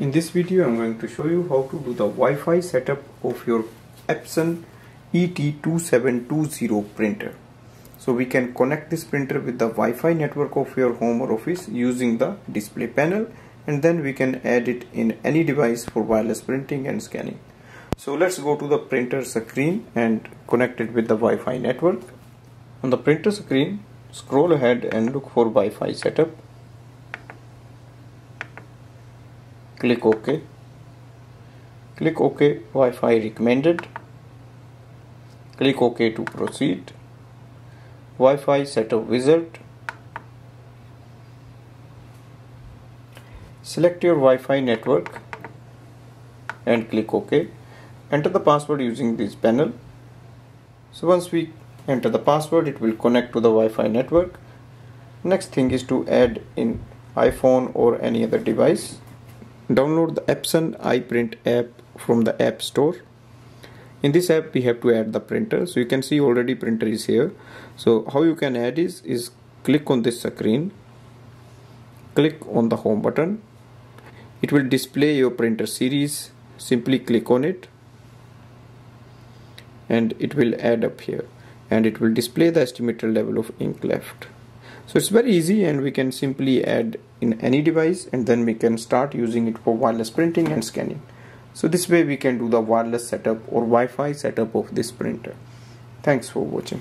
In this video I'm going to show you how to do the Wi-Fi setup of your Epson ET2720 printer. So we can connect this printer with the Wi-Fi network of your home or office using the display panel and then we can add it in any device for wireless printing and scanning. So let's go to the printer screen and connect it with the Wi-Fi network. On the printer screen scroll ahead and look for Wi-Fi setup click OK. Click OK Wi-Fi recommended. Click OK to proceed. Wi-Fi setup wizard. Select your Wi-Fi network and click OK. Enter the password using this panel. So once we enter the password it will connect to the Wi-Fi network. Next thing is to add in iPhone or any other device download the Epson iPrint app from the App Store. In this app we have to add the printer. So you can see already printer is here. So how you can add is is click on this screen. Click on the home button. It will display your printer series. Simply click on it. And it will add up here. And it will display the estimated level of ink left so it's very easy and we can simply add in any device and then we can start using it for wireless printing and scanning. So this way we can do the wireless setup or Wi-Fi setup of this printer. Thanks for watching.